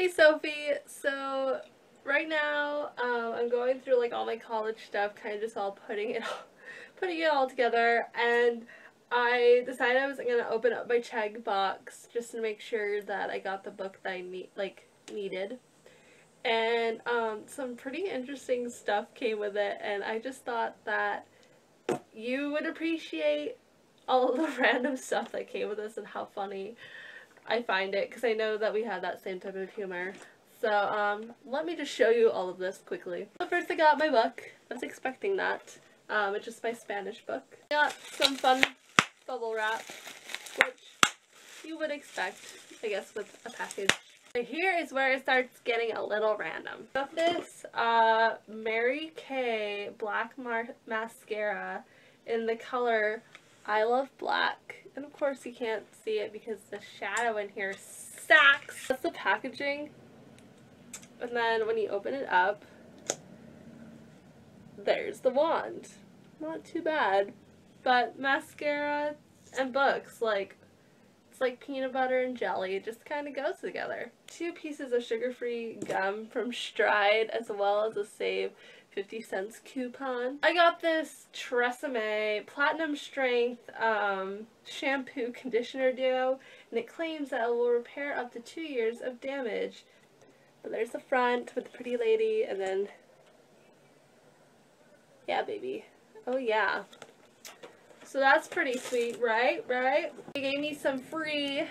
Hey Sophie, so right now um, I'm going through like all my college stuff, kind of just all putting it all, putting it all together, and I decided I was gonna open up my Chegg box just to make sure that I got the book that I need like needed, and um, some pretty interesting stuff came with it, and I just thought that you would appreciate all the random stuff that came with this and how funny I find it because I know that we have that same type of humor. So um, let me just show you all of this quickly. So first I got my book. I was expecting that. Um, it's just my Spanish book. I got some fun bubble wrap, which you would expect, I guess, with a package. So here is where it starts getting a little random. Got this uh, Mary Kay Black Mar Mascara in the color I Love Black. And of course you can't see it because the shadow in here sucks. That's the packaging. And then when you open it up, there's the wand. Not too bad. But mascara and books, like, it's like peanut butter and jelly. It just kind of goes together. Two pieces of sugar-free gum from Stride as well as a Save 50 cents coupon. I got this Tresemme Platinum Strength um, Shampoo Conditioner Duo and it claims that it will repair up to two years of damage. But there's the front with the pretty lady and then yeah baby. Oh yeah. So that's pretty sweet, right? Right? They gave me some free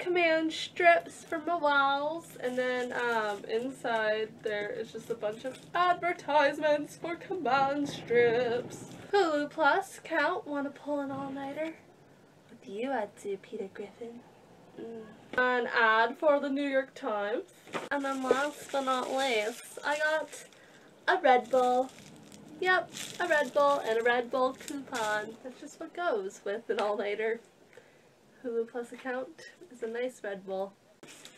command strips for my walls and then um, inside there is just a bunch of advertisements for command strips. Hulu Plus, count, want to pull an all-nighter? With you I'd do Peter Griffin. Mm. An ad for the New York Times. And then last but not least, I got a Red Bull. Yep, a Red Bull and a Red Bull coupon. That's just what goes with an all-nighter. Hulu Plus account is a nice Red Bull.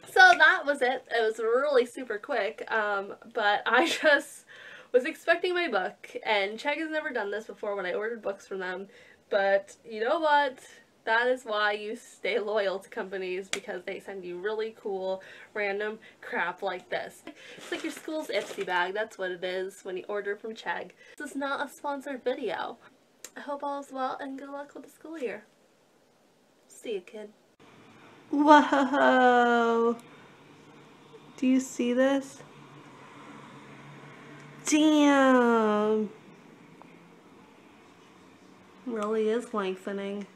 So that was it. It was really super quick, um, but I just was expecting my book, and Chegg has never done this before when I ordered books from them, but you know what? That is why you stay loyal to companies because they send you really cool random crap like this. It's like your school's Ipsy bag, that's what it is when you order from Chegg. This is not a sponsored video. I hope all is well and good luck with the school year. See you, kid. Whoa! Do you see this? Damn! Really is lengthening.